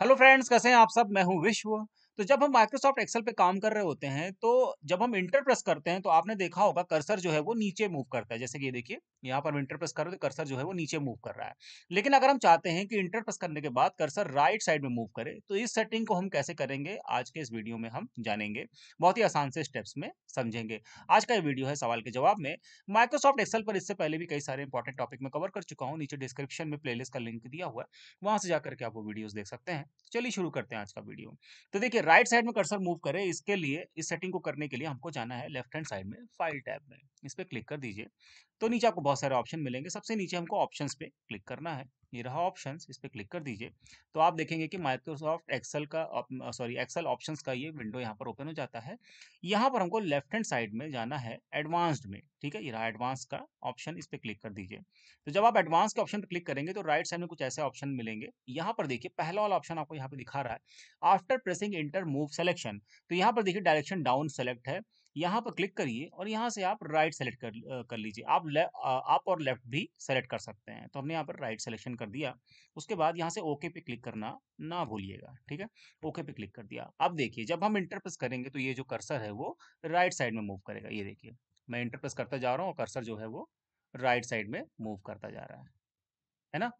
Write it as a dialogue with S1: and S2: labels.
S1: Hello friends कैसे हैं आप सब? मैं हूँ विश्व। तो जब हम माइक्रोसॉफ्ट एक्सेल पे काम कर रहे होते हैं तो जब हम इंटर प्रेस करते हैं तो आपने देखा होगा कर्सर जो है वो नीचे मूव करता है। जैसे कि ये देखिए, यहाँ पर इंटर प्रेस कर रहे तो कर्सर जो है वो नीचे मूव कर रहा है। लेकिन अगर हम चाहते हैं कि इंटर प्रेस करने के बाद कर्सर राइट साइड में मूव करे तो इस सेटिंग को हम कैसे करेंगे, आज के इस वीडियो में हम जानेंगे। बहुत ही आसान से स्टेप्स में समझेंगे। आज का ये वीडियो है सवाल के जवाब में। माइक्रोसॉफ्ट एक्सेल पर इससे पहले भी कई सारे इंपॉर्टेंट टॉपिक में कवर कर चुका हूँ। नीचे डिस्क्रिप्शन में प्लेलिस्ट का लिंक दिया हुआ है। वहाँ से जाकर के आप वो वीडियोज़ देख सकते हैं। चलिए शुरू करते हैं आज का वीडियो तो देखिए राइट साइड में कर्सर मूव करें, इसके लिए, इस सेटिंग को करने के लिए हमको जाना है लेफ़्ट हैंड साइड में फ़ाइल टैब में। इस पर क्लिक कर दीजिए। तो नीचे आपको बहुत सारे ऑप्शन मिलेंगे। सबसे नीचे हमको ऑप्शंस पे क्लिक करना है। ये रहा ऑप्शंस इस पर क्लिक कर दीजिए। तो आप देखेंगे कि माइक्रोसॉफ्ट एक्सेल का सॉरी एक्सेल ऑप्शंस का ये विंडो यहाँ पर ओपन हो जाता है। यहाँ पर हमको लेफ़्ट हैंड साइड में जाना है एडवांस्ड में, ठीक है? ये रहा एडवांस का ऑप्शन इस पर क्लिक कर दीजिए। तो जब आप एडवांस के ऑप्शन पर क्लिक करेंगे तो राइट साइड में कुछ ऐसे ऑप्शन मिलेंगे। यहाँ पर देखिए, पहला वाला ऑप्शन आपको यहाँ पर दिखा रहा है। After pressing enter move selection तो यहाँ पर देखिए डायरेक्शन डाउन सेलेक्ट है। यहाँ पर क्लिक करिए और यहाँ से आप राइट सेलेक्ट कर कर लीजिए। आप आप और लेफ़्ट भी सेलेक्ट कर सकते हैं। तो हमने यहाँ पर राइट सेलेक्शन कर दिया। उसके बाद यहाँ से ओके पे क्लिक करना ना भूलिएगा, ठीक है? ओके पे क्लिक कर दिया। अब देखिए, जब हम इंटरप्रेस करेंगे तो ये जो कर्सर है वो राइट साइड में मूव करेगा। ये देखिए, मैं इंटरप्रेस करता जा रहा हूँ और कर्सर जो है वो राइट साइड में मूव करता जा रहा है। है ना?